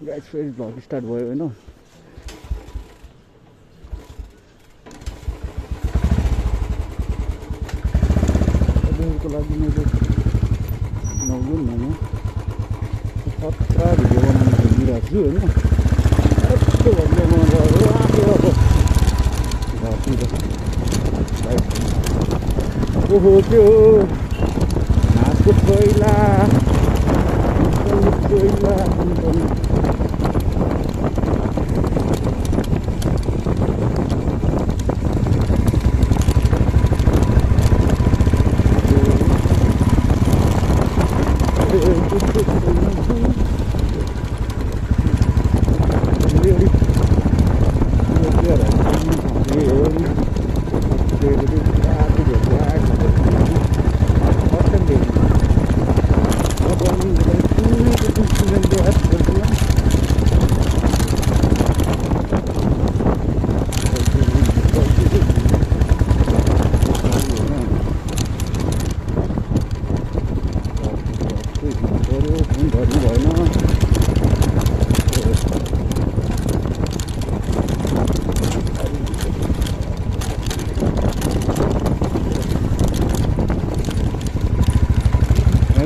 Guys फेरि vlog start भयो होइन तपाईँहरूको लागि मैले नौलो न म खतरा भिडियो बनाउनु खोजिरहेको छु होइन यस्तो भन्दा मन रह्यो आएको अब घरतिर 最呀的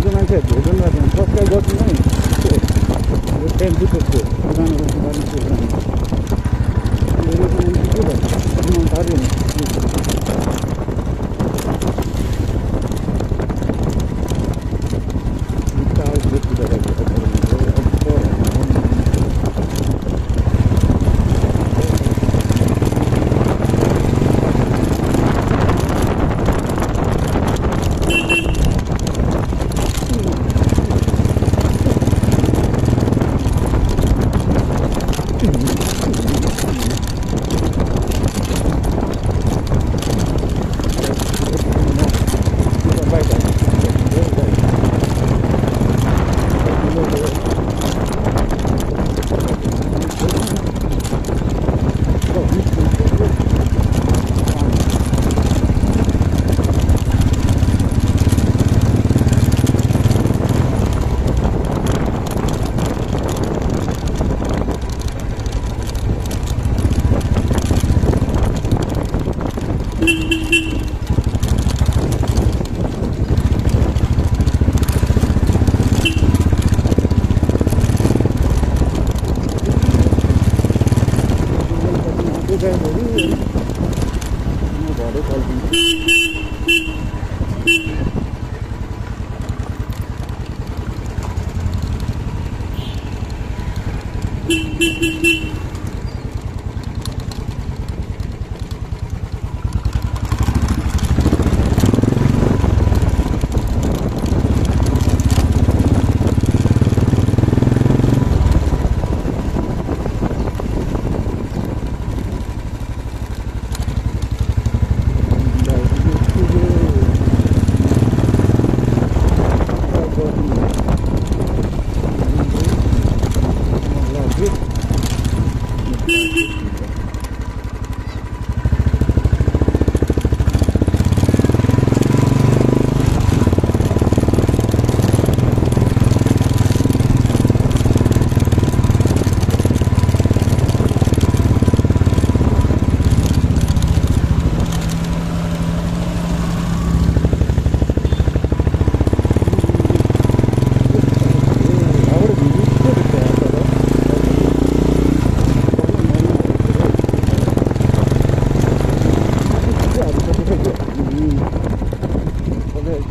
गाउँको मान्छेहरू भेट्नु भएको भने सब्सक्राइब गर्छु नै यो फेसबुकहरूको पुरानो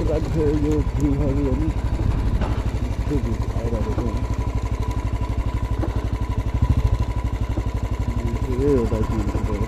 तपाईँहरूको लागि चाहिँ यो त्यो आइरहेको bike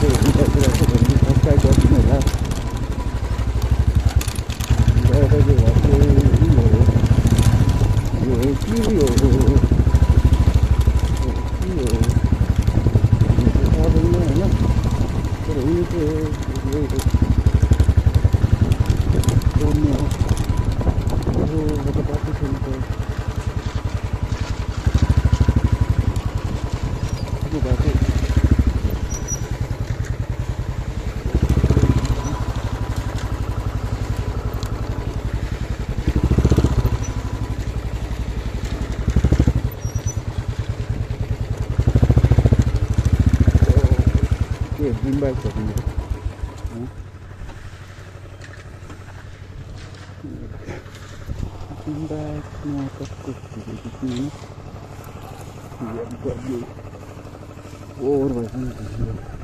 ぐらいぐらい。के ड्रिम बाइक छ तिम्रो हँ? ड्रिम बाइकमा कस्तो खिच्नु होइन ओभर भएछ नि